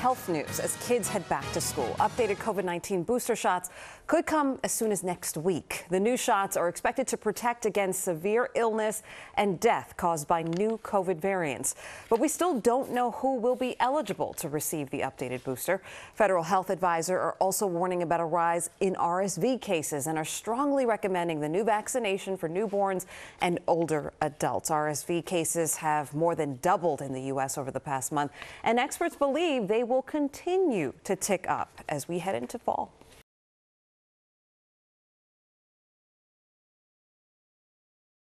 health news as kids head back to school. Updated COVID 19 booster shots could come as soon as next week. The new shots are expected to protect against severe illness and death caused by new COVID variants. But we still don't know who will be eligible to receive the updated booster. Federal health advisor are also warning about a rise in RSV cases and are strongly recommending the new vaccination for newborns and older adults. RSV cases have more than doubled in the U.S. over the past month, and experts believe they will continue to tick up as we head into fall.